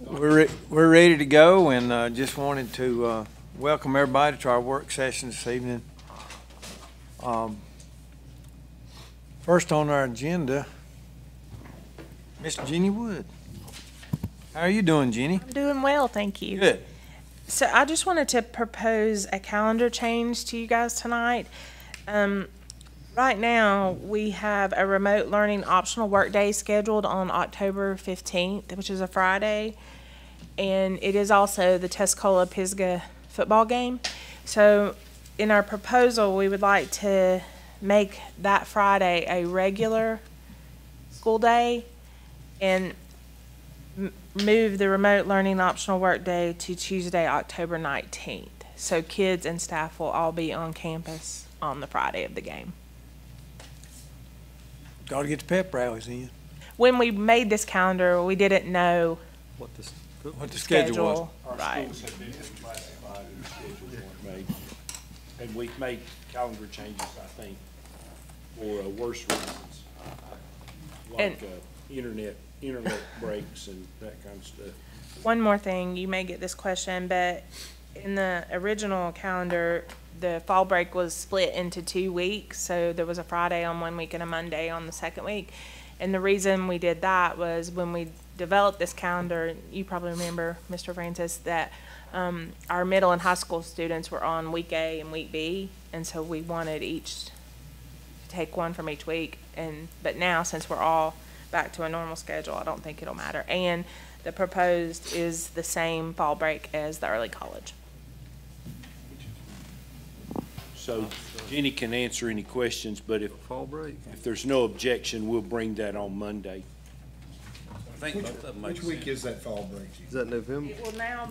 We're, re- we're ready to go and uh, just wanted to uh, welcome everybody to our work session this evening. Um, First on our agenda, Miss Jenny Wood. How are you doing, Jenny? I'm doing well, thank you. Good. So I just wanted to propose a calendar change to you guys tonight. Um, right now, we have a remote learning optional workday scheduled on October fifteenth, which is a Friday. And it is also the Tuscola Pisgah football game. So in our proposal, we would like to make that Friday a regular school day and m- move the remote learning optional workday to Tuesday, October 19th. So kids and staff will all be on campus on the Friday of the game. Got to get the pep rallies in, When we made this calendar, we didn't know What this, what the schedule was. schedule. Our Right. schools have been classified and schedules weren't made. And we've made calendar changes, I think, for uh, worse reasons. Like And- uh, internet, internet breaks and that kind of stuff. One more thing, you may get this question, but in the original calendar, the fall break was split into two weeks, so there was a Friday on one week and a Monday on the second week. And the reason we did that was when we developed this calendar, you probably remember, Mr. Francis, that um, our middle and high school students were on week A and week B, and so we wanted each, to take one from each week. And, but now, since we're all back to a normal schedule, I don't think it'll matter. And the proposed is the same fall break as the early college. So Jenny can answer any questions, but if, fall break? if there's no objection, we'll bring that on Monday. Which, which week is that fall break? Is that November? It will now,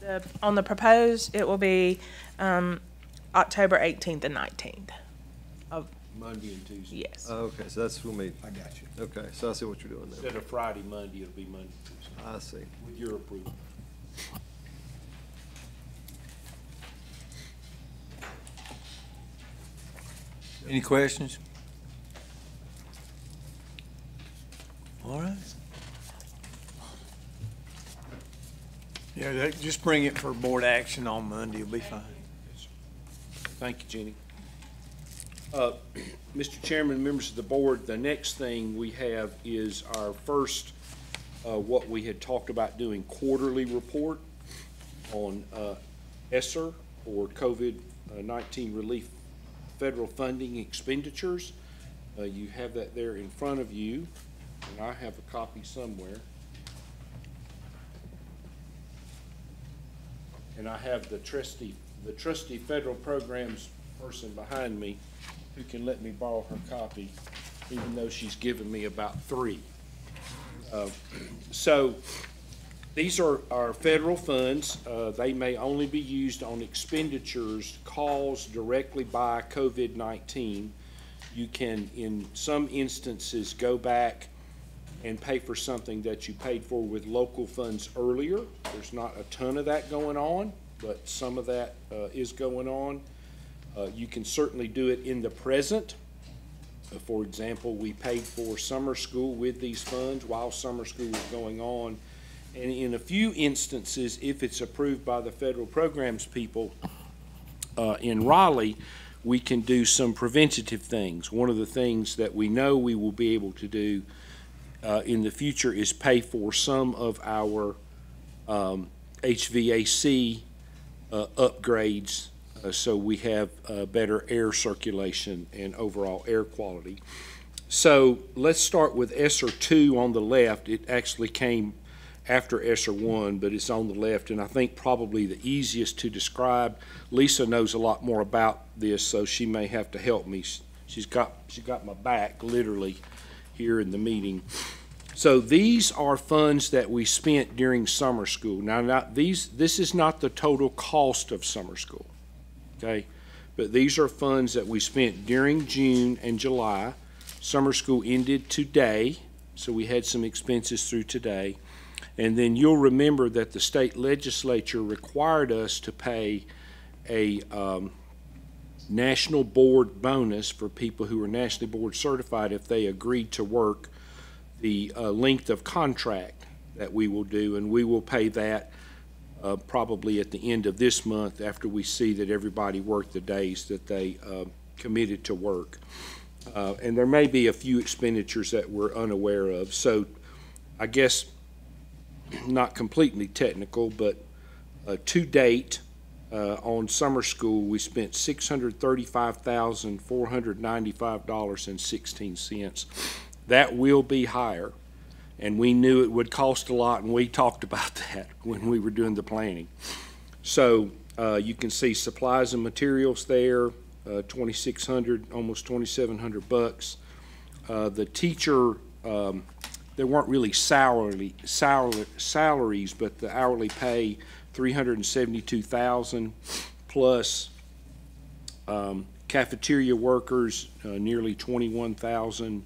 the, on the proposed, it will be, um, October eighteenth and nineteenth. Monday and Tuesday. Yes. Oh, okay, so that's when we, I got you. okay, so I see what you're doing there. Instead there. of Friday, Monday, it'll be Monday, Tuesday, I see. with your approval. Any questions? All right. Just bring it for board action on Monday, it'll be fine. Thank you, Jenny. Uh, Mr. Chairman, members of the board, the next thing we have is our first, uh, what we had talked about doing quarterly report on uh, ESSER or COVID-19 relief federal funding expenditures. Uh, You have that there in front of you, and I have a copy somewhere. And I have the trustee, the trustee federal programs person behind me who can let me borrow her copy, even though she's given me about three. Uh, So, these are our federal funds. Uh, They may only be used on expenditures caused directly by COVID-19. You can, in some instances, go back and pay for something that you paid for with local funds earlier. There's not a ton of that going on, but some of that uh, is going on. Uh, You can certainly do it in the present. Uh, For example, we paid for summer school with these funds while summer school was going on. And in a few instances, if it's approved by the federal programs people uh, in Raleigh, we can do some preventative things. One of the things that we know we will be able to do uh, in the future is pay for some of our um, HVAC uh, upgrades uh, so we have uh, better air circulation and overall air quality. So let's start with ESSER two on the left. It actually came after ESSER one, but it's on the left, and I think probably the easiest to describe. Lisa knows a lot more about this, so she may have to help me. She's got, she got my back, literally, here in the meeting. So these are funds that we spent during summer school. Now, not, these, this is not the total cost of summer school, okay? But these are funds that we spent during June and July. Summer school ended today, so we had some expenses through today. And then you'll remember that the state legislature required us to pay a, um, national board bonus for people who are nationally board certified if they agreed to work the uh, length of contract that we will do, and we will pay that uh, probably at the end of this month after we see that everybody worked the days that they uh, committed to work. Uh, And there may be a few expenditures that we're unaware of. So I guess, not completely technical, but uh, to date, uh, on summer school, we spent six hundred thirty-five thousand, four hundred ninety-five dollars and sixteen cents. That will be higher, and we knew it would cost a lot, and we talked about that when we were doing the planning. So, uh, you can see supplies and materials there, uh, twenty-six hundred, almost twenty-seven hundred bucks. Uh, the teacher, um, there weren't really salary, salary, salaries, but the hourly pay, three hundred and seventy-two thousand, plus, um, cafeteria workers, uh, nearly twenty-one thousand,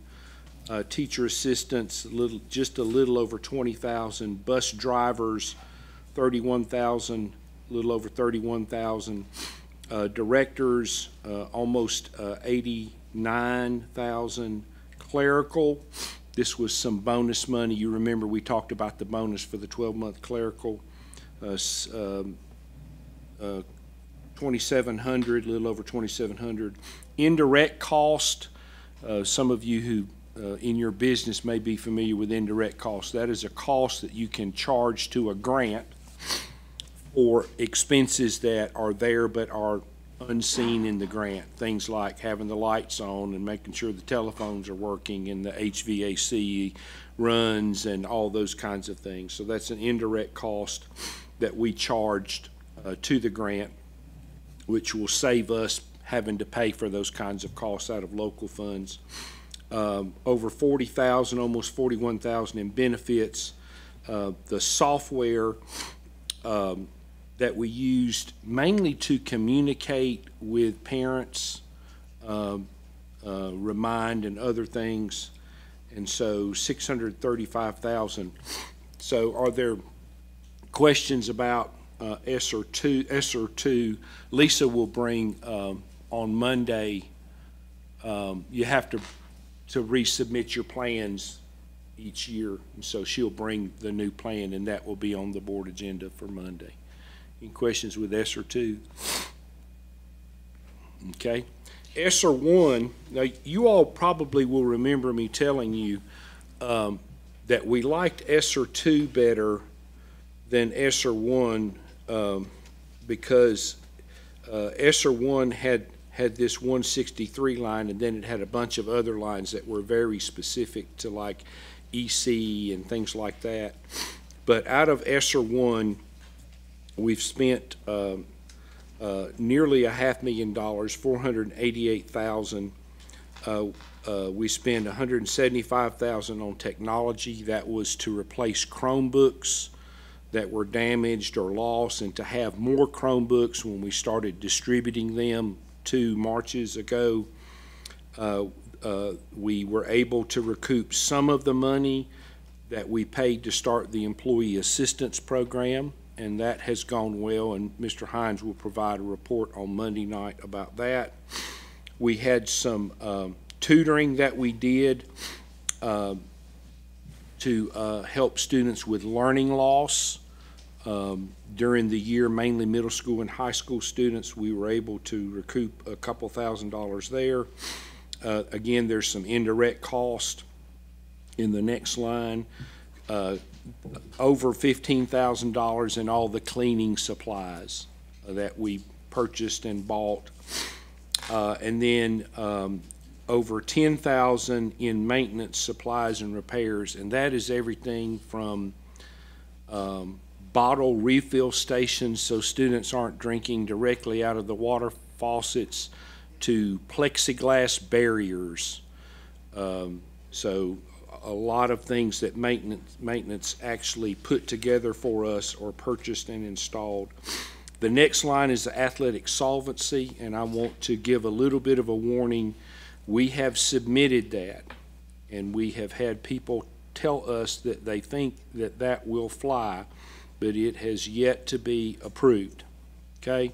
uh, teacher assistants, a little, just a little over twenty thousand, bus drivers, thirty-one thousand, a little over thirty-one thousand, uh, directors, uh, almost, uh, eighty-nine thousand, clerical, this was some bonus money. You remember, we talked about the bonus for the twelve-month clerical, uh, s- um, uh, twenty-seven hundred, a little over twenty-seven hundred. Indirect cost, uh, some of you who, uh, in your business may be familiar with indirect cost. That is a cost that you can charge to a grant or expenses that are there but are unseen in the grant. Things like having the lights on and making sure the telephones are working and the HVAC runs and all those kinds of things. So that's an indirect cost that we charged uh, to the grant, which will save us having to pay for those kinds of costs out of local funds. Um, Over forty thousand, almost forty-one thousand in benefits. Uh, The software um, that we used mainly to communicate with parents, um, uh, remind and other things. And so six hundred thirty-five thousand. So are there questions about uh, ESSER two, ESSER two? Lisa will bring um, on Monday, um, you have to, to resubmit your plans each year. And so she'll bring the new plan and that will be on the board agenda for Monday. Any questions with ESSER two? Okay. ESSER one, now you all probably will remember me telling you um, that we liked ESSER two better than ESSER one um, because uh, ESSER one had, had this one sixty-three line and then it had a bunch of other lines that were very specific to like EC and things like that. But out of ESSER one, we've spent um, uh, nearly a half million dollars, four hundred and eighty-eight thousand. Uh, uh, We spend hundred and seventy-five thousand on technology. That was to replace Chromebooks that were damaged or lost and to have more Chromebooks when we started distributing them two Marches ago. Uh, uh, We were able to recoup some of the money that we paid to start the Employee Assistance Program and that has gone well, and Mr. Hines will provide a report on Monday night about that. We had some um, tutoring that we did um, to uh, help students with learning loss. Um, During the year, mainly middle school and high school students, we were able to recoup a couple thousand dollars there. Uh, Again, there's some indirect cost in the next line. Uh, over fifteen thousand dollars in all the cleaning supplies that we purchased and bought. Uh, and then, um, over ten thousand in maintenance supplies and repairs, and that is everything from, um, bottle refill stations, so students aren't drinking directly out of the water faucets, to plexiglass barriers. Um, so a lot of things that maintenance, maintenance actually put together for us or purchased and installed. The next line is the athletic solvency, and I want to give a little bit of a warning. We have submitted that, and we have had people tell us that they think that that will fly, but it has yet to be approved, okay?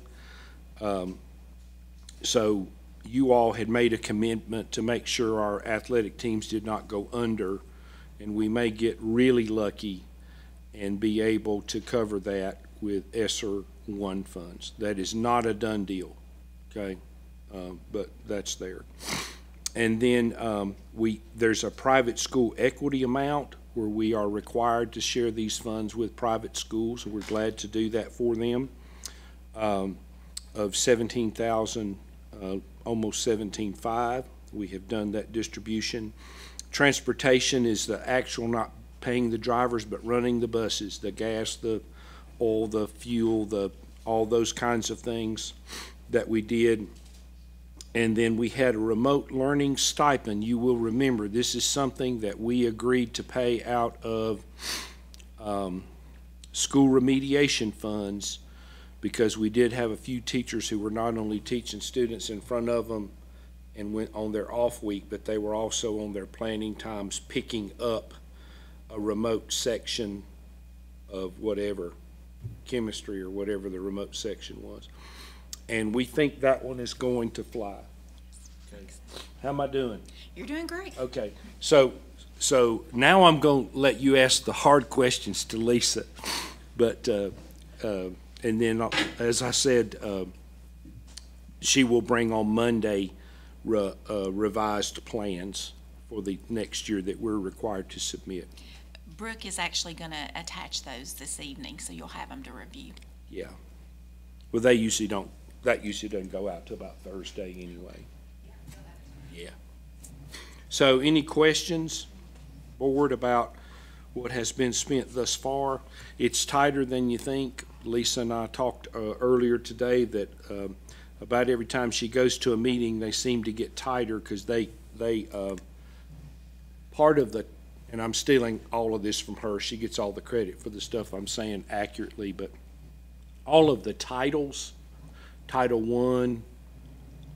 Um, So you all had made a commitment to make sure our athletic teams did not go under, and we may get really lucky and be able to cover that with ESSER one funds. That is not a done deal, okay? Um, but that's there. And then, um, we, there's a private school equity amount where we are required to share these funds with private schools, we're glad to do that for them. Um, of seventeen thousand, uh, almost seventeen-five. We have done that distribution. Transportation is the actual not paying the drivers, but running the buses, the gas, the oil, the fuel, the, all those kinds of things that we did. And then we had a remote learning stipend. You will remember, this is something that we agreed to pay out of um, school remediation funds because we did have a few teachers who were not only teaching students in front of them and went on their off week, but they were also on their planning times picking up a remote section of whatever, chemistry or whatever the remote section was. And we think that one is going to fly. Okay. How am I doing? You're doing great. Okay, so, so now I'm going to let you ask the hard questions to Lisa. But, uh, uh, and then, uh, as I said, uh, she will bring on Monday re- uh, revised plans for the next year that we're required to submit. Brooke is actually going to attach those this evening, so you'll have them to review. Yeah. Well, they usually don't, that usually doesn't go out till about Thursday anyway. Yeah. So any questions, board, about what has been spent thus far? It's tighter than you think. Lisa and I talked uh, earlier today that um, about every time she goes to a meeting, they seem to get tighter because they, they, uh, part of the, and I'm stealing all of this from her, she gets all the credit for the stuff I'm saying accurately, but all of the titles, Title One,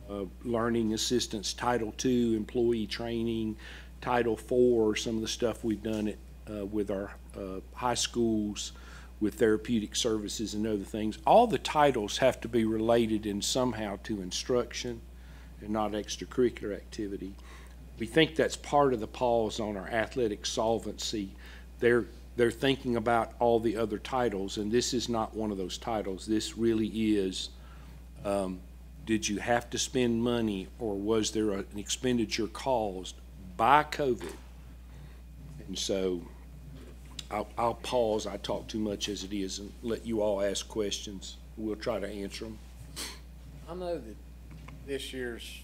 uh, Learning Assistance, Title Two, Employee Training, Title Four, some of the stuff we've done it, uh, with our, uh, high schools, with therapeutic services and other things. All the titles have to be related in somehow to instruction and not extracurricular activity. We think that's part of the pause on our athletic solvency. They're, they're thinking about all the other titles, and this is not one of those titles. This really is, um, did you have to spend money, or was there a- an expenditure caused by COVID? And so, I'll, I'll pause, I talk too much as it is, and let you all ask questions. We'll try to answer them. I know that this year's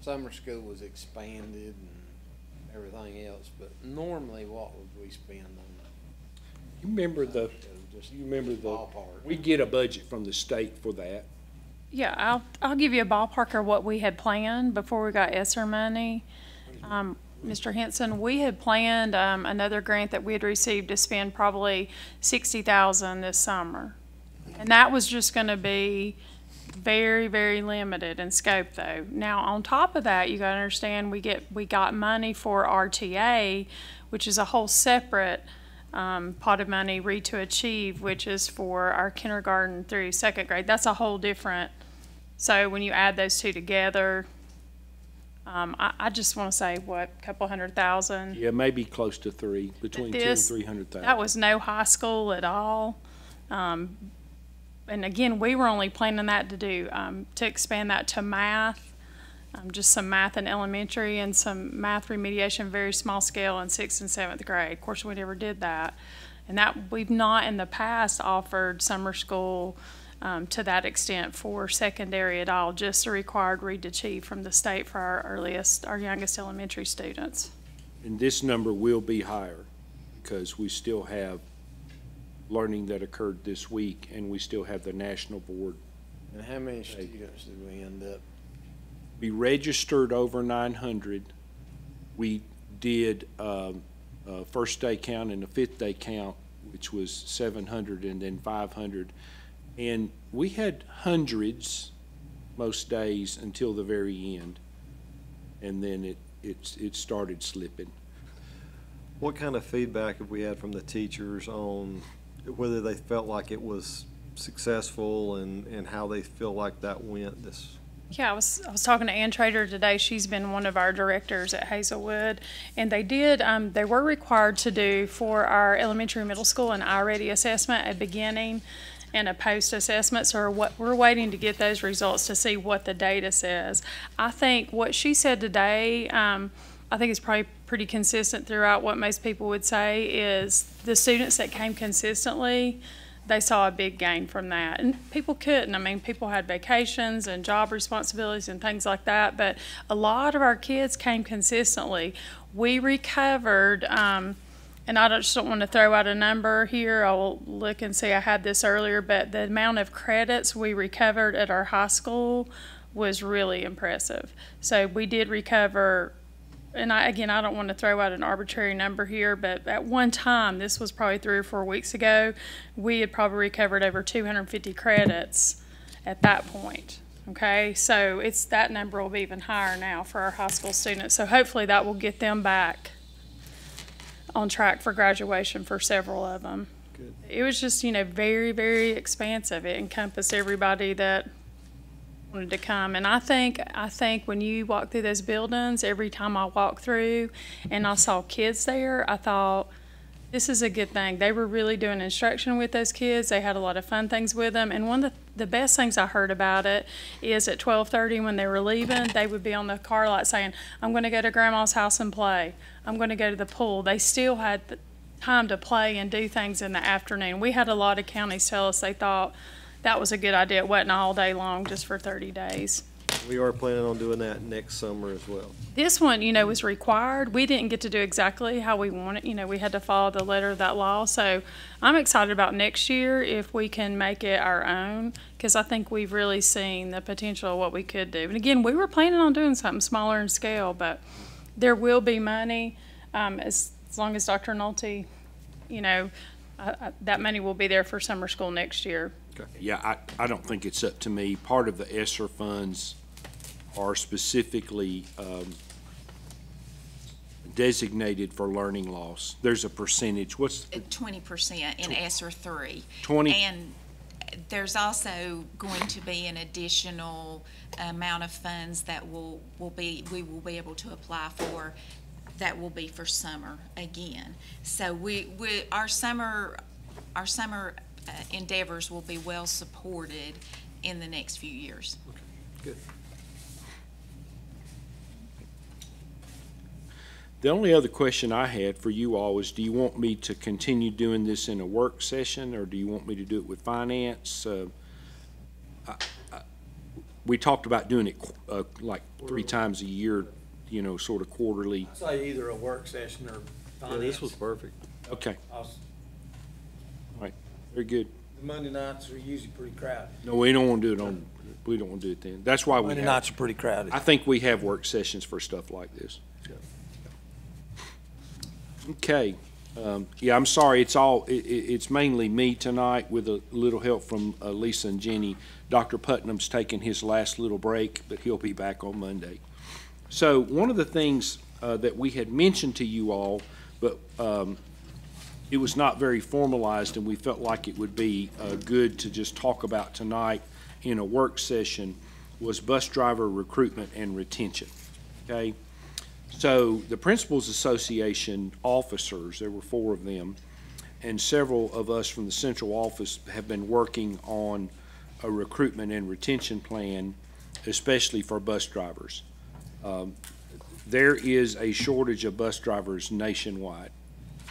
summer school was expanded and everything else, but normally what would we spend on that? You remember the? Just you remember the, ballpark. we get a budget from the state for that. Yeah, I'll, I'll give you a ballpark of what we had planned before we got ESSER money. Um, Mr. Henson, we had planned, um, another grant that we had received to spend probably sixty thousand this summer. And that was just gonna be very, very limited in scope though. Now, on top of that, you gotta understand, we get, we got money for RTA, which is a whole separate, um, pot of money, Read to Achieve, which is for our kindergarten through second grade. That's a whole different, so when you add those two together, um, I, I just wanna say, what, a couple hundred thousand? Yeah, maybe close to three, between two and three hundred thousand. That was no high school at all. Um, and again, we were only planning that to do, um, to expand that to math, um, just some math in elementary and some math remediation, very small scale in sixth and seventh grade. Of course, we never did that. And that, we've not in the past offered summer school, um, to that extent for secondary at all, just a required read to achieve from the state for our earliest, our youngest elementary students. And this number will be higher because we still have learning that occurred this week and we still have the national board. And how many students did we end up? We registered over nine hundred. We did, um, a first day count and a fifth day count, which was seven hundred and then five hundred. And we had hundreds most days until the very end. And then it, it, it started slipping. What kind of feedback have we had from the teachers on whether they felt like it was successful and, and how they feel like that went this, Yeah, I was, I was talking to Ann Trader today. She's been one of our directors at Hazelwood. And they did, um, they were required to do for our elementary, middle school an I-ready assessment, a beginning and a post-assessment. So what, we're waiting to get those results to see what the data says. I think what she said today, um, I think is probably pretty consistent throughout what most people would say is the students that came consistently, they saw a big gain from that. And people couldn't. I mean, people had vacations and job responsibilities and things like that, but a lot of our kids came consistently. We recovered, um, and I just don't want to throw out a number here. I'll look and see. I had this earlier, but the amount of credits we recovered at our high school was really impressive. So we did recover and I, again, I don't want to throw out an arbitrary number here, but at one time, this was probably three or four weeks ago, we had probably recovered over 250 credits at that point. Okay, so it's that number will be even higher now for our high school students. So hopefully that will get them back on track for graduation for several of them. Good. It was just, you know, very, very expansive. It encompassed everybody that wanted to come. And I think, I think when you walk through those buildings, every time I walked through and I saw kids there, I thought, this is a good thing. They were really doing instruction with those kids. They had a lot of fun things with them. And one of the, the best things I heard about it is at 12:30 when they were leaving, they would be on the car lot saying, "I'm going to go to Grandma's house and play. I'm going to go to the pool." They still had the time to play and do things in the afternoon. We had a lot of counties tell us they thought that was a good idea. It wasn't all day long, just for 30 days. We are planning on doing that next summer as well. This one, you know, was required. We didn't get to do exactly how we wanted. You know, we had to follow the letter of that law. So I'm excited about next year if we can make it our own, because I think we've really seen the potential of what we could do. And again, we were planning on doing something smaller in scale, but there will be money um, as, as long as Dr. Nolte, you know, uh, uh, that money will be there for summer school next year. Yeah, I, I don't think it's up to me. Part of the ESSER funds are specifically um, designated for learning loss. There's a percentage, what's, Twenty percent in ESSER three. 20 And there's also going to be an additional amount of funds that will, will be, we will be able to apply for, that will be for summer again. So we, we, our summer, our summer uh, endeavors will be well supported in the next few years. Okay, Good. The only other question I had for you all is, do you want me to continue doing this in a work session, or do you want me to do it with finance? Uh, I- I- We talked about doing it uh, like three times a year, you know, sort of quarterly. Say either a work session or Yeah, this was perfect. Okay, Us- very good. The Monday nights are usually pretty crowded. No, we don't want to do it on, we don't want to do it then. That's why we Monday have, nights are pretty crowded. I think we have work sessions for stuff like this. Okay, um, yeah, I'm sorry, it's all, i- i- it's mainly me tonight with a little help from uh, Lisa and Jenny. Dr. Putnam's taking his last little break, but he'll be back on Monday. So one of the things uh, that we had mentioned to you all, but um, it was not very formalized, and we felt like it would be uh, good to just talk about tonight in a work session, was bus driver recruitment and retention, okay? So the Principals Association officers, there were four of them, and several of us from the central office have been working on a recruitment and retention plan, especially for bus drivers. Um, There is a shortage of bus drivers nationwide,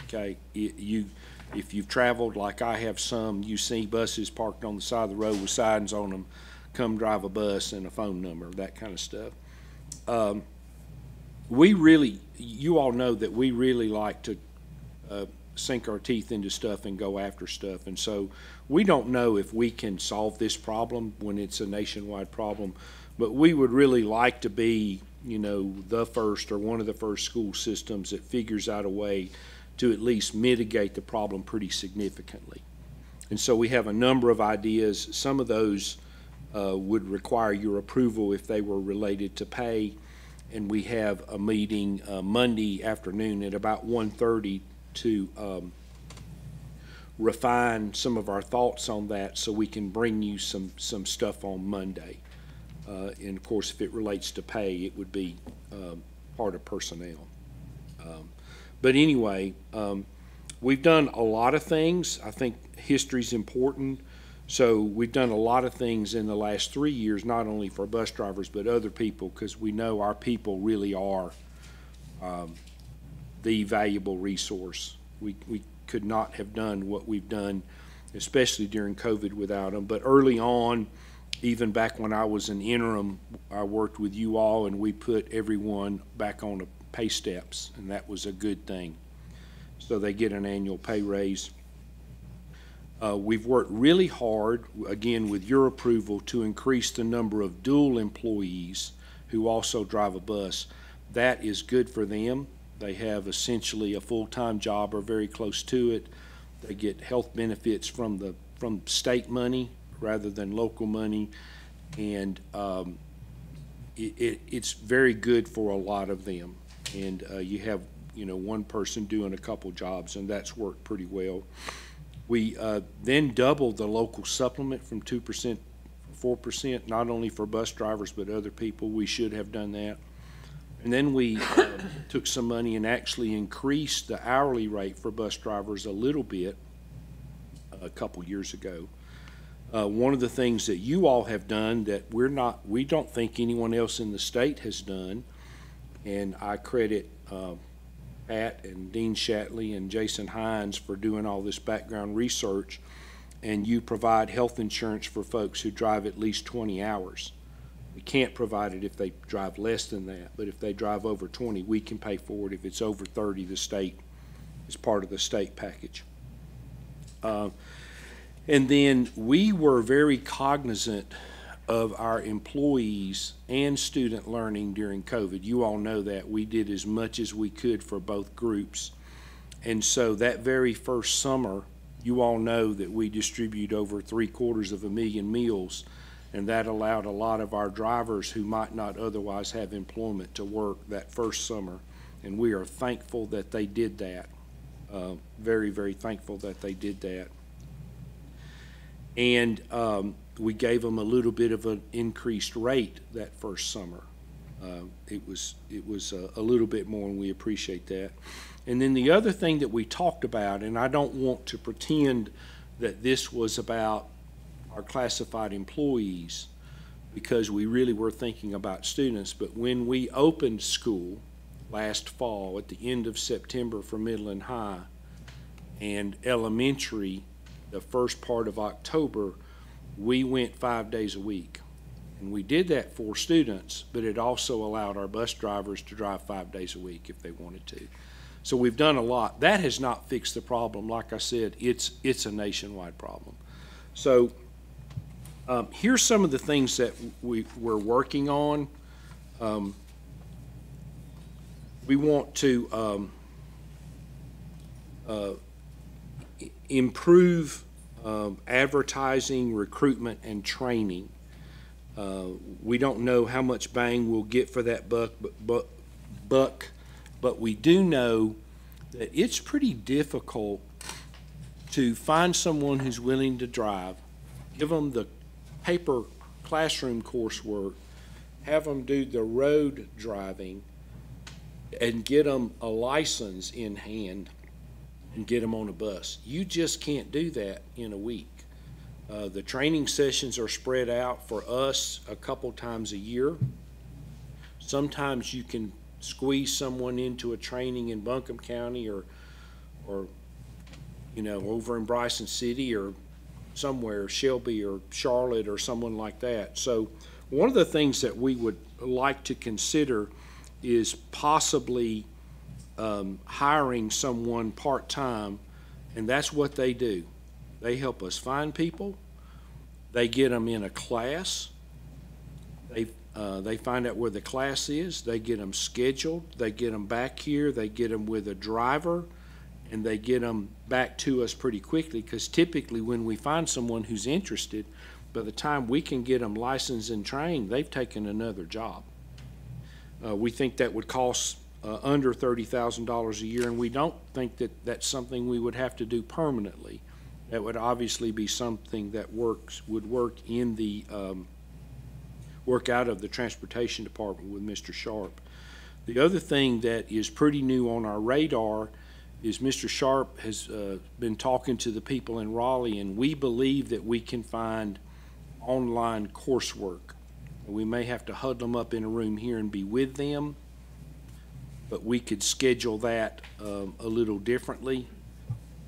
okay? You, if you've traveled like I have some, you see buses parked on the side of the road with signs on them, come drive a bus and a phone number, that kind of stuff. Um, we really, you all know that we really like to uh, sink our teeth into stuff and go after stuff. And so we don't know if we can solve this problem when it's a nationwide problem, but we would really like to be, you know, the first or one of the first school systems that figures out a way to at least mitigate the problem pretty significantly. And so we have a number of ideas. Some of those uh, would require your approval if they were related to pay and we have a meeting uh, Monday afternoon at about 1:30 to um, refine some of our thoughts on that so we can bring you some, some stuff on Monday. Uh, and of course, if it relates to pay, it would be, um, part of personnel. Um, But anyway, um, we've done a lot of things. I think history's important. So we've done a lot of things in the last three years, not only for bus drivers, but other people, because we know our people really are um, the valuable resource. We, we could not have done what we've done, especially during COVID without them. But early on, even back when I was an interim, I worked with you all and we put everyone back on pay steps, and that was a good thing. So they get an annual pay raise. Uh, we've worked really hard, again, with your approval, to increase the number of dual employees who also drive a bus. That is good for them. They have essentially a full-time job or very close to it. They get health benefits from the, from state money rather than local money. And, um, it, it, it's very good for a lot of them. And, uh, you have, you know, one person doing a couple jobs, and that's worked pretty well. We, uh, then doubled the local supplement from two percent, four percent, not only for bus drivers, but other people. We should have done that. And then we, uh, took some money and actually increased the hourly rate for bus drivers a little bit a couple years ago. Uh, one of the things that you all have done that we're not, we don't think anyone else in the state has done, and I credit, uh, Pat and Dean Shatley and Jason Hines for doing all this background research, and you provide health insurance for folks who drive at least twenty hours. We can't provide it if they drive less than that, but if they drive over twenty, we can pay for it. If it's over thirty, the state is part of the state package. Uh, And then we were very cognizant of our employees and student learning during COVID. You all know that. We did as much as we could for both groups. And so that very first summer, you all know that we distribute over three quarters of a million meals. And that allowed a lot of our drivers who might not otherwise have employment to work that first summer. And we are thankful that they did that. Uh, very, very thankful that they did that. And um, we gave them a little bit of an increased rate that first summer. Uh, It was, it was a, a little bit more, and we appreciate that. And then the other thing that we talked about, and I don't want to pretend that this was about our classified employees, because we really were thinking about students, but when we opened school last fall, at the end of September for middle and high, and elementary, the first part of October, we went five days a week. And we did that for students, but it also allowed our bus drivers to drive five days a week if they wanted to. So we've done a lot. That has not fixed the problem. Like I said, it's, it's a nationwide problem. So, um, here's some of the things that we, we're working on. Um, we want to, um, uh, improve, um, advertising, recruitment, and training. Uh, we don't know how much bang we'll get for that buck, but, buck, but we do know that it's pretty difficult to find someone who's willing to drive, give them the paper classroom coursework, have them do the road driving, and get them a license in hand and get them on a bus. You just can't do that in a week. Uh, the training sessions are spread out for us a couple times a year. Sometimes you can squeeze someone into a training in Buncombe County or, or, you know, over in Bryson City or somewhere, Shelby or Charlotte or someone like that. So one of the things that we would like to consider is possibly um, hiring someone part-time, and that's what they do. They help us find people, they get them in a class, they, uh, they find out where the class is, they get them scheduled, they get them back here, they get them with a driver, and they get them back to us pretty quickly, because typically when we find someone who's interested, by the time we can get them licensed and trained, they've taken another job. Uh, we think that would cost, uh, under thirty thousand dollars a year, and we don't think that that's something we would have to do permanently. That would obviously be something that works, would work in the, um, work out of the Transportation Department with Mr. Sharp. The other thing that is pretty new on our radar is Mr. Sharp has uh, been talking to the people in Raleigh, and we believe that we can find online coursework. We may have to huddle them up in a room here and be with them, but we could schedule that um, a little differently,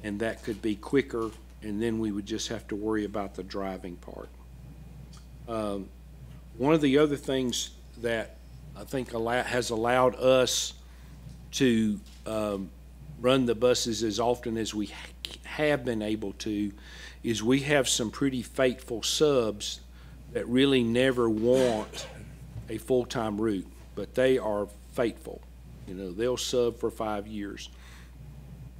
and that could be quicker, and then we would just have to worry about the driving part. Um, One of the other things that I think allow, has allowed us to um, run the buses as often as we ha- have been able to is we have some pretty faithful subs that really never want a full-time route, but they are faithful. You know, they'll sub for five years.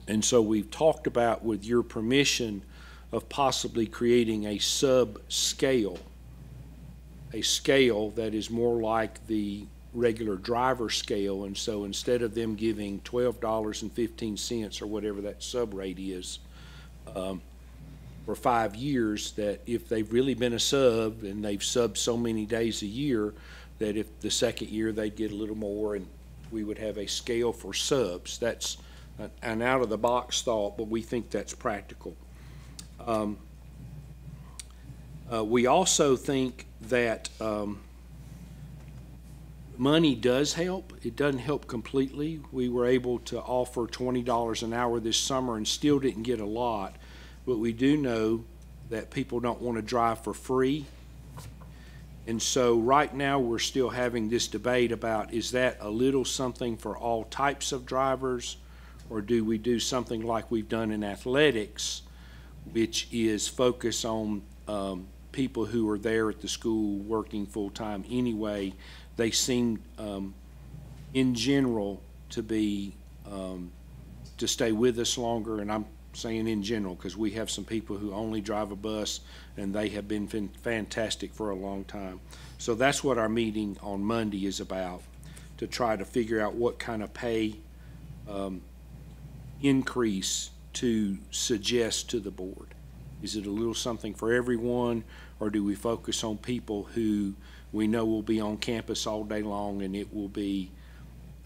And so we've talked about, with your permission, of possibly creating a sub-scale, a scale that is more like the regular driver scale, and so instead of them giving twelve dollars and fifteen cents or whatever that sub rate is, um, for five years, that if they've really been a sub and they've subbed so many days a year, that if the second year they'd get a little more and we would have a scale for subs. That's an- an out-of-the-box thought, but we think that's practical. Um, uh, we also think that, um, money does help. It doesn't help completely. We were able to offer twenty dollars an hour this summer and still didn't get a lot. But we do know that people don't want to drive for free. And so right now, we're still having this debate about, is that a little something for all types of drivers? Or do we do something like we've done in athletics, which is focus on, um, people who are there at the school working full-time anyway? They seem, um, in general, to be, um, to stay with us longer, and I'm saying in general, because we have some people who only drive a bus, and they have been fantastic for a long time. So that's what our meeting on Monday is about, to try to figure out what kind of pay um, increase to suggest to the board. Is it a little something for everyone, or do we focus on people who we know will be on campus all day long, and it will be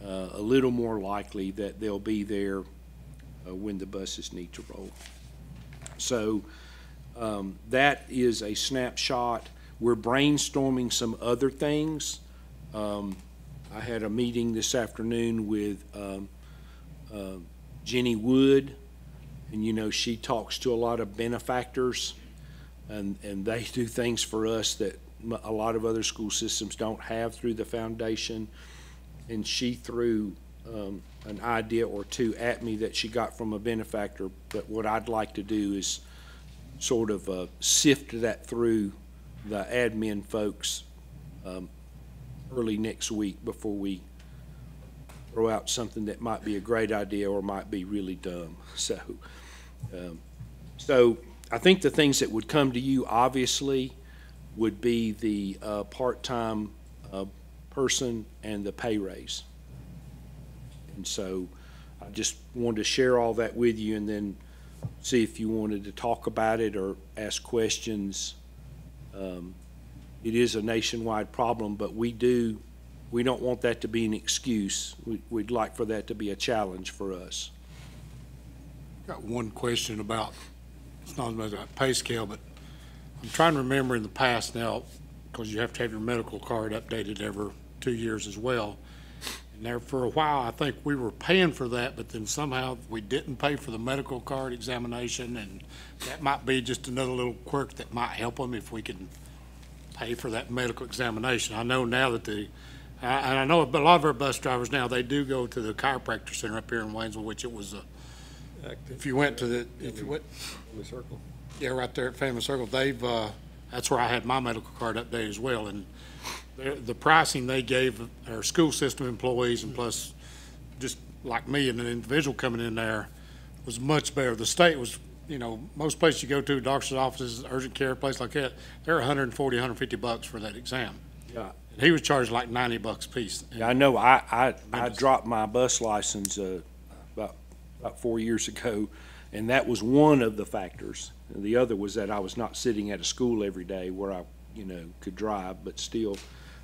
uh, a little more likely that they'll be there uh, when the buses need to roll. So um, that is a snapshot. We're brainstorming some other things. Um, I had a meeting this afternoon with um, uh, Jenny Wood, and you know, she talks to a lot of benefactors, and, and they do things for us that a lot of other school systems don't have through the foundation. And she threw um, an idea or two at me that she got from a benefactor, but what I'd like to do is sort of uh, sift that through the admin folks um, early next week before we throw out something that might be a great idea or might be really dumb. So, um, so I think the things that would come to you, obviously, would be the uh, part-time uh, person and the pay raise. And so I just wanted to share all that with you and then see if you wanted to talk about it or ask questions. Um, It is a nationwide problem, but we do, we don't want that to be an excuse. We- We'd like for that to be a challenge for us. Got one question about, it's not about pay scale, but I'm trying to remember in the past now, because you have to have your medical card updated every two years as well. And there, for a while, I think we were paying for that, but then somehow we didn't pay for the medical card examination, and that might be just another little quirk that might help them if we can pay for that medical examination. I know now that the, I- and I know a lot of our bus drivers now, they do go to the chiropractor center up here in Waynesville, which it was a, if you went to the, if you went, the circle. yeah, right there at Family Circle, they've, uh, that's where I had my medical card updated as well, and the, the pricing they gave our school system employees and plus just like me and an individual coming in there was much better. The state was, you know, most places you go to, doctor's offices, urgent care, place like that, they're hundred and forty, hundred and fifty bucks for that exam. Yeah. And he was charged like ninety bucks a piece. Yeah, I know, I, I, I dropped my bus license, uh, about, about four years ago, and that was one of the factors. And The other was that I was not sitting at a school every day where I, you know, could drive, but still,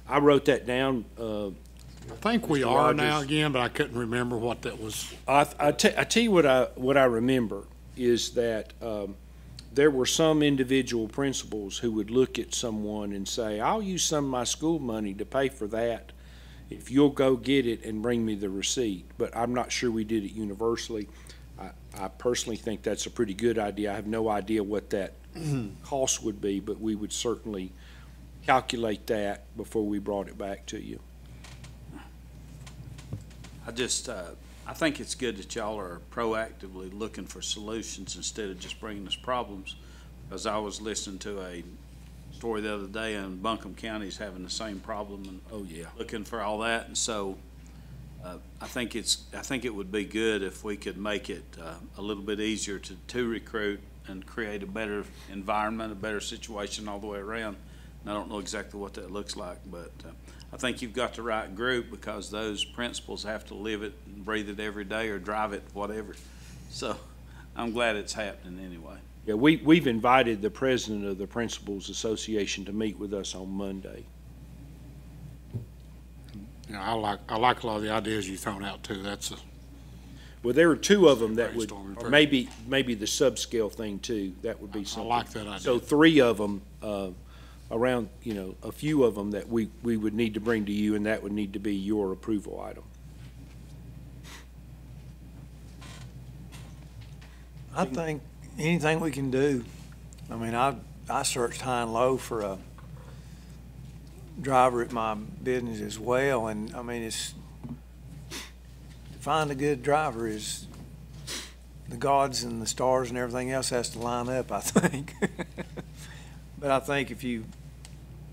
I wrote that down, uh, I think we Mr. are now Rogers. again, but I couldn't remember what that was. I, I te- I tell you what I, what I remember is that, um, there were some individual principals who would look at someone and say, I'll use some of my school money to pay for that if you'll go get it and bring me the receipt. But I'm not sure we did it universally. I, I personally think that's a pretty good idea. I have no idea what that cost would be, but we would certainly calculate that before we brought it back to you. I just, uh, I think it's good that y'all are proactively looking for solutions instead of just bringing us problems. Because I was listening to a story the other day and Buncombe County's having the same problem and Oh, yeah. looking for all that. And so, uh, I think it's, I think it would be good if we could make it, uh, a little bit easier to, to recruit and create a better environment, a better situation all the way around. And I don't know exactly what that looks like, but, uh, I think you've got the right group because those principals have to live it and breathe it every day or drive it, whatever. So I'm glad it's happening anyway. Yeah, we, we've invited the president of the Principals Association to meet with us on Monday. You know, I like, I like a lot of the ideas you've thrown out too. That's a, Well, there are two of them that would, Brainstorming. or maybe, maybe the subscale thing too, that would be I something. like that idea. So three of them, uh, around, you know, a few of them that we, we would need to bring to you, and that would need to be your approval item. I think anything we can do, I mean, I, I searched high and low for a driver at my business as well, and, I mean, it's, to find a good driver is, the gods and the stars and everything else has to line up, I think. But I think if you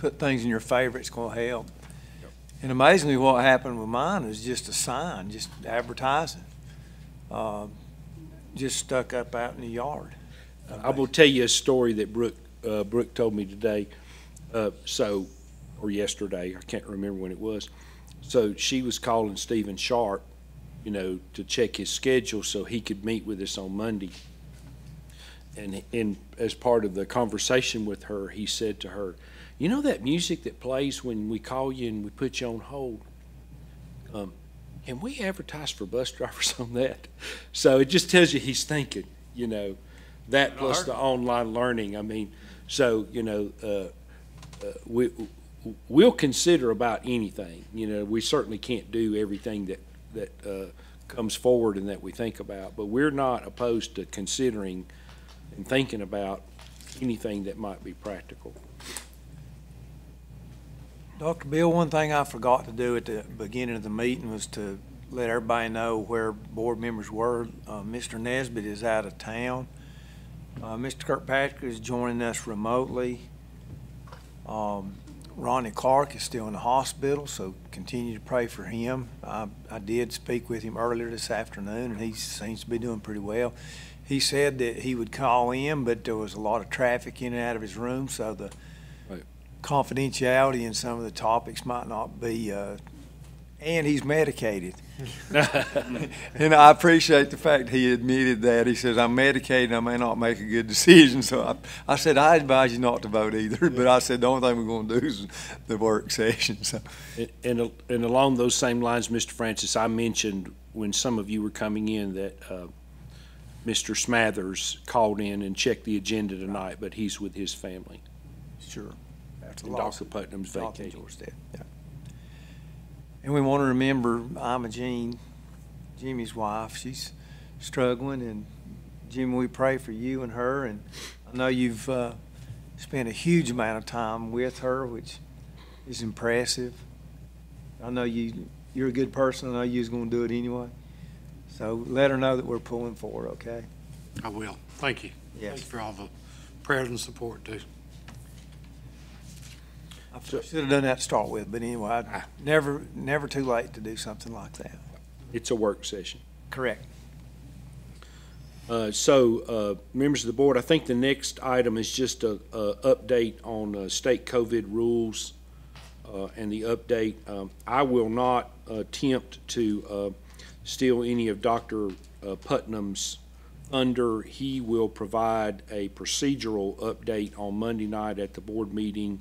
put things in your favor, it's gonna help. And amazingly, what happened with mine is just a sign, just advertising. Uh, just stuck up out in the yard. I will tell you a story that Brooke, uh, Brooke told me today, uh, so, or yesterday, I can't remember when it was. So she was calling Stephen Sharp, you know, to check his schedule so he could meet with us on Monday. And, and as part of the conversation with her, he said to her, you know that music that plays when we call you and we put you on hold? Um, can we advertise for bus drivers on that? So it just tells you he's thinking, you know, that plus the online learning, I mean, so, you know, uh, uh, we, we'll consider about anything, you know, we certainly can't do everything that, that, uh, comes forward and that we think about, but we're not opposed to considering and thinking about anything that might be practical. Dr. Bill, one thing I forgot to do at the beginning of the meeting was to let everybody know where board members were. Uh, Mr. Nesbitt is out of town. Uh, Mr. Kirkpatrick is joining us remotely. Um, Ronnie Clark is still in the hospital, so continue to pray for him. I, I did speak with him earlier this afternoon, and he seems to be doing pretty well. He said that he would call in, but there was a lot of traffic in and out of his room, so the. Confidentiality in some of the topics might not be, uh, and he's medicated. And I appreciate the fact he admitted that. He says, I'm medicated, I may not make a good decision. So I, I said, I advise you not to vote either. But I said, the only thing we're going to do is the work session, so. And, and- and along those same lines, Mr. Francis, I mentioned when some of you were coming in that, uh, Mr. Smathers called in and checked the agenda tonight, but he's with his family. Sure. That's a And loss. Dr. Putnam's Dr. vacating. George did, yeah. And we want to remember Ima Jean, Jimmy's wife. She's struggling, and Jimmy, we pray for you and her. And I know you've uh, spent a huge amount of time with her, which is impressive. I know you, you're a good person. I know you was going to do it anyway. So let her know that we're pulling for her, okay? I will. Thank you. Yes. Thank you for all the prayers and support too. I should have done that to start with, but anyway, I- never, never too late to do something like that. It's a work session. Correct. Uh, So, uh, members of the board, I think the next item is just a, a update on uh, state COVID rules uh, and the update. Um, I will not attempt to uh, steal any of Dr. uh, Putnam's thunder. He will provide a procedural update on Monday night at the board meeting.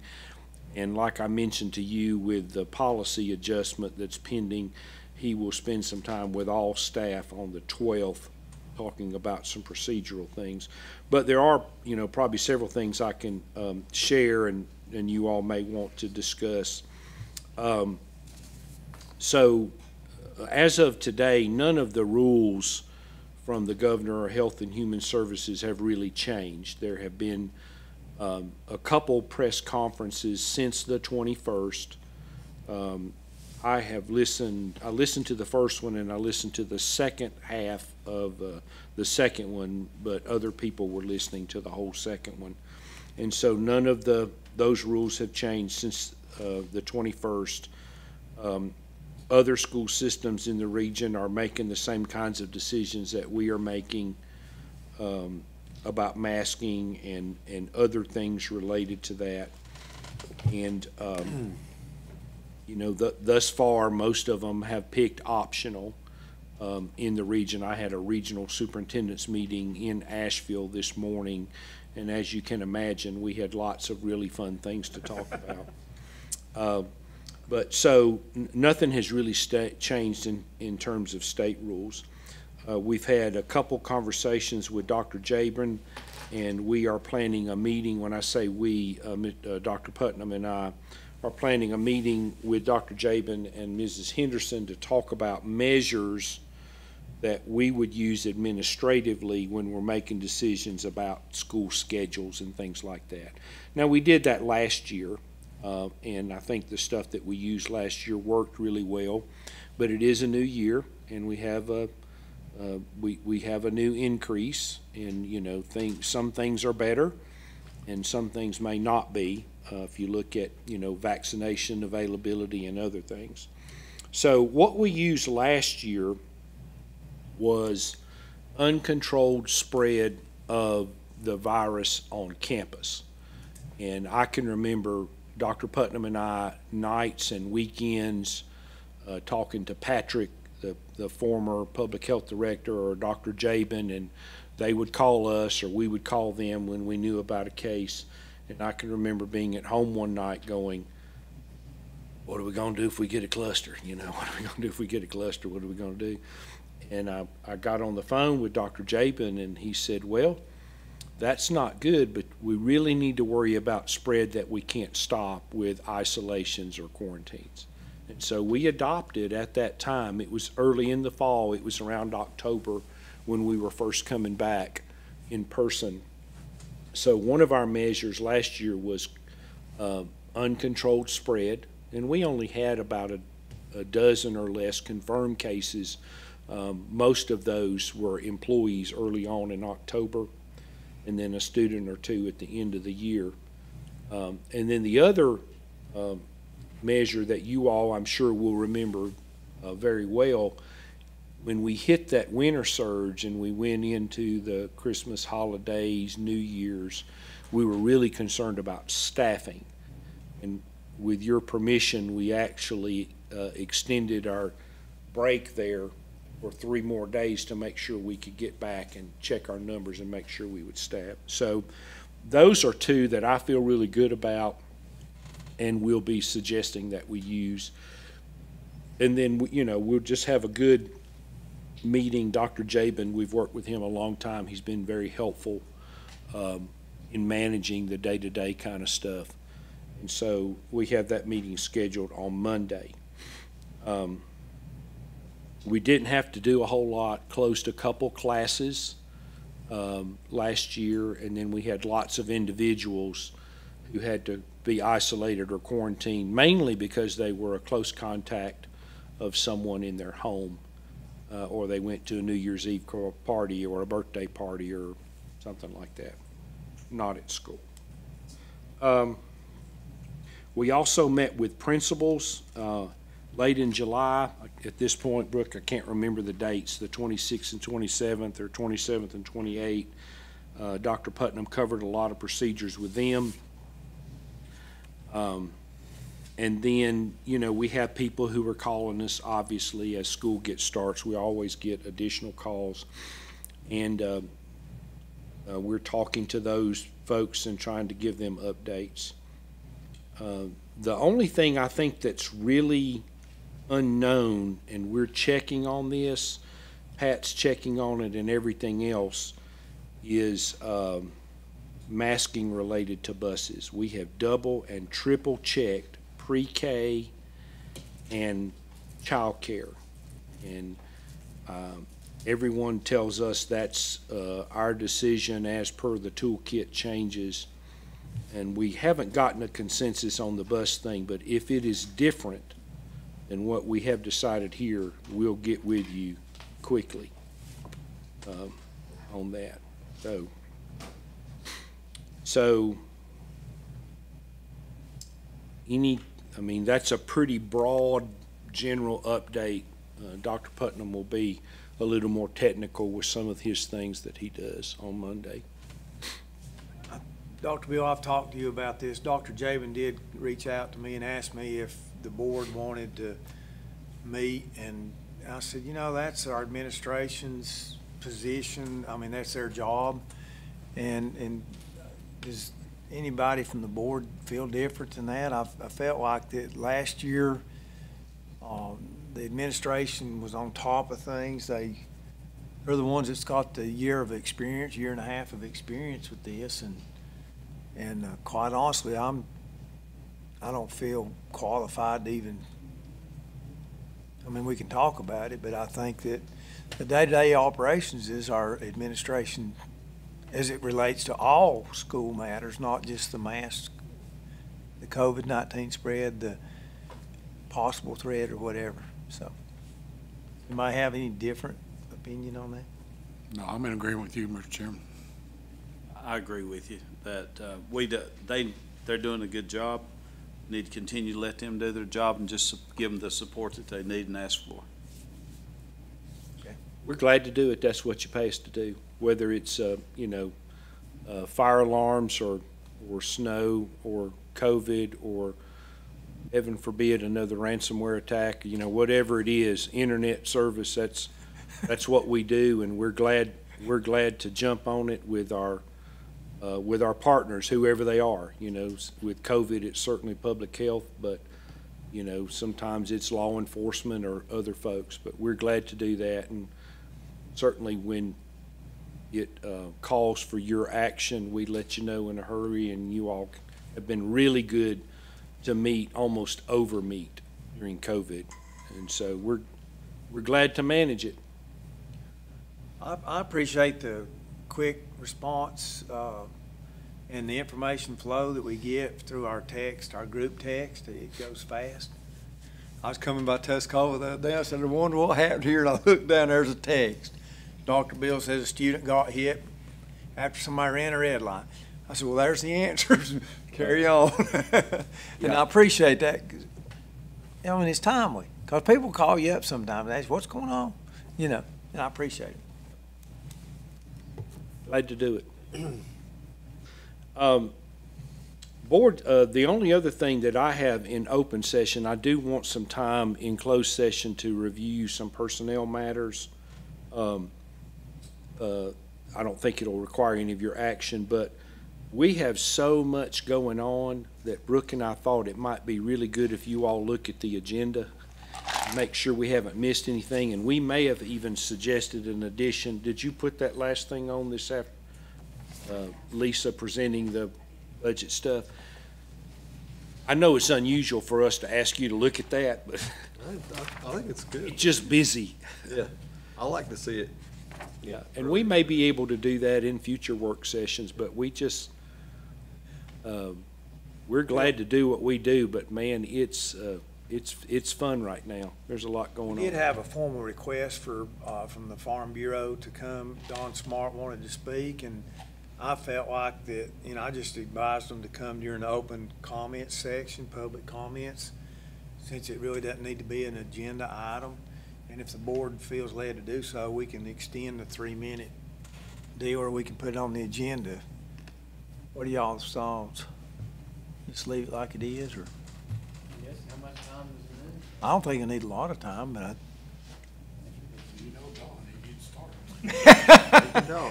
And like I mentioned to you with the policy adjustment that's pending, he will spend some time with all staff on the twelfth, talking about some procedural things. But there are, you know, probably several things I can, um, share and, and you all may want to discuss. Um, so, uh, as of today, none of the rules from the governor of Health and Human Services have really changed. There have been um, a couple press conferences since the 21st. Um, I have listened, I listened to the first one and I listened to the second half of uh, the second one, but other people were listening to the whole second one. And so none of the, those rules have changed since uh, the 21st. Um, other school systems in the region are making the same kinds of decisions that we are making um, about masking and, and other things related to that. And, um, you know, th- thus far, most of them have picked optional um, in the region. I had a regional superintendent's meeting in Asheville this morning, and as you can imagine, we had lots of really fun things to talk about. Uh, but so, nothing has really changed in, in terms of state rules. Uh, we've had a couple conversations with Dr. Jabron, and we are planning a meeting, when I say we, uh, uh, Dr. Putnam and I are planning a meeting with Dr. Jabron and Mrs. Henderson to talk about measures that we would use administratively when we're making decisions about school schedules and things like that. Now, we did that last year, uh, and I think the stuff that we used last year worked really well. But it is a new year, and we have a, uh, we, we have a new increase, and, you know, things, some things are better, and some things may not be, uh, if you look at, you know, vaccination availability and other things. So what we used last year was uncontrolled spread of the virus on campus. And I can remember Dr. Putnam and I, nights and weekends, uh, talking to Patrick, the, the former public health director, or Dr. Jaben, and they would call us or we would call them when we knew about a case. And I can remember being at home one night going, what are we gonna do if we get a cluster? You know, what are we gonna do if we get a cluster? What are we gonna do? And I, I got on the phone with Dr. Jaben and he said, well, that's not good, but we really need to worry about spread that we can't stop with isolations or quarantines. And so we adopted at that time, it was early in the fall, it was around October when we were first coming back in person. So one of our measures last year was uh, uncontrolled spread, and we only had about a, a dozen or less confirmed cases. Um, most of those were employees early on in October and then a student or two at the end of the year. Um, and then the other um, measure that you all, I'm sure, will remember uh, very well, when we hit that winter surge and we went into the Christmas holidays, New Year's, we were really concerned about staffing. And with your permission, we actually uh, extended our break there for three more days to make sure we could get back and check our numbers and make sure we would staff. So those are two that I feel really good about and we'll be suggesting that we use. And then, you know, we'll just have a good meeting. Dr. Jaben, we've worked with him a long time. He's been very helpful um, in managing the day-to-day kind of stuff. And so we have that meeting scheduled on Monday. Um, we didn't have to do a whole lot, closed a couple classes um, last year, and then we had lots of individuals who had to be isolated or quarantined, mainly because they were a close contact of someone in their home, uh, or they went to a New Year's Eve party or a birthday party or something like that, not at school. Um, we also met with principals. Uh, late in July. At this point, Brooke, I can't remember the dates, the 26th and 27th, or 27th and 28th. Uh, Dr. Putnam covered a lot of procedures with them. Um, and then, you know, we have people who are calling us, obviously, as school gets starts. We always get additional calls. And uh, uh, we're talking to those folks and trying to give them updates. Uh, the only thing I think that's really unknown, and we're checking on this, Pat's checking on it and everything else, is, um, masking related to buses. We have double and triple checked pre-K and childcare. And, um, everyone tells us that's, uh, our decision as per the toolkit changes. And we haven't gotten a consensus on the bus thing, but if it is different than what we have decided here, we'll get with you quickly, um, on that, so. So, any, I mean, that's a pretty broad, general update. Uh, Dr. Putnam will be a little more technical with some of his things that he does on Monday. Dr. Bill, I've talked to you about this. Dr. Jaben did reach out to me and ask me if the board wanted to meet, and I said, you know, that's our administration's position. I mean, that's their job. And, and does anybody from the board feel different than that? I, I felt like that last year, um, the administration was on top of things. They, they're the ones that's got the year of experience, year and a half of experience with this, and, and uh, quite honestly, I'm, I don't feel qualified to even, I mean, we can talk about it, but I think that the day-to-day operations is our administration as it relates to all school matters, not just the mask, the COVID-19 spread, the possible threat or whatever, so. You might have any different opinion on that? No, I'm in agreement with you, Mr. Chairman. I agree with you that uh, we, do- they, they're doing a good job. Need to continue to let them do their job and just give them the support that they need and ask for. Okay. We're glad to do it. That's what you pay us to do, whether it's, uh, you know, uh, fire alarms or, or snow or COVID or heaven forbid, another ransomware attack, you know, whatever it is, internet service, that's, that's what we do. And we're glad, we're glad to jump on it with our, uh, with our partners, whoever they are. You know, with COVID, it's certainly public health, but, you know, sometimes it's law enforcement or other folks. But we're glad to do that. And certainly when it uh, calls for your action, we let you know in a hurry, and you all have been really good to meet, almost over-meet during COVID. And so we're, we're glad to manage it. I, I appreciate the quick response, uh, and the information flow that we get through our text, our group text. It goes fast. I was coming by Tuscola the other day. I said, I wonder what happened here, and I looked down, there's a text. Dr. Bill says a student got hit after somebody ran a red light. I said, well, there's the answers. Carry on. And I appreciate that. I mean, it's timely, because people call you up sometimes and ask, what's going on? You know, and I appreciate it. Glad to do it. Um, Board, uh, the only other thing that I have in open session, I do want some time in closed session to review some personnel matters. Um, uh, I don't think it'll require any of your action, but we have so much going on that Brooke and I thought it might be really good if you all look at the agenda, make sure we haven't missed anything, and we may have even suggested an addition. Did you put that last thing on this after, uh, Lisa presenting the budget stuff? I know it's unusual for us to ask you to look at that, but I, I think it's good. it's just busy. Yeah, I like to see it. Yeah, and we may be able to do that in future work sessions, but we just, um, we're glad to do what we do, but man, it's, uh, it's, it's fun right now. There's a lot going on. We did have a formal request for, uh, from the Farm Bureau to come. Don Smart wanted to speak, and I felt like that, you know, I just advised them to come during the open comments section, public comments, since it really doesn't need to be an agenda item. And if the board feels led to do so, we can extend the three-minute deal, or we can put it on the agenda. What are y'all's thoughts? Just leave it like it is, or? Yes, how much time does it need? I don't think I need a lot of time, but I, You know, Don, he gets started. No,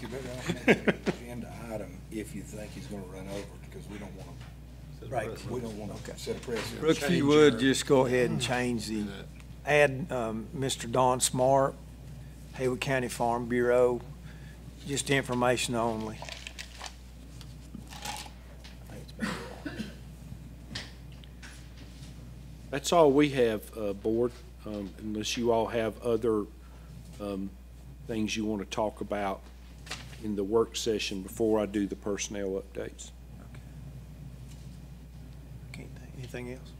You better have an agenda item if you think he's gonna run over, because we don't wanna Right. We don't want to set a precedent. Brooke, if you would, just go ahead and hmm. change the, add um, Mr. Don Smart, Haywood County Farm Bureau, just information only. That's all we have, uh, Board, um, unless you all have other um, things you want to talk about in the work session before I do the personnel updates. Think- Anything else?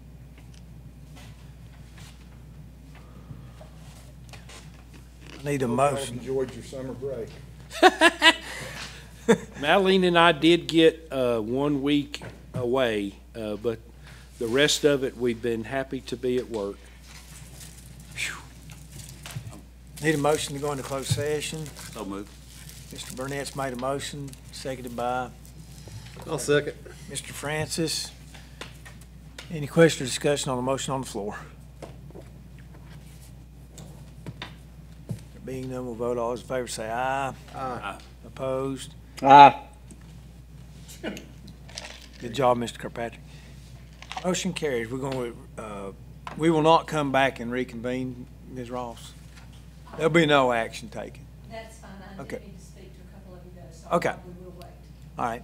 Need a motion. Enjoyed your summer break. Madeline and I did get uh, one week away, uh, but the rest of it, we've been happy to be at work. Need a motion to go into closed session. So moved. Mr. Burnett's made a motion, seconded by I'll second. Mr. Francis. Any question or discussion on the motion on the floor? Being none, we'll vote. All those in favor say aye. Aye. Opposed? Aye. Good job, Mr. Kirkpatrick. Motion carries. We're going to, uh, we will not come back and reconvene, Ms. Ross. There'll be no action taken. That's fine, I Okay. did need to speak to a couple of you guys, so Okay. I probably will wait. All right.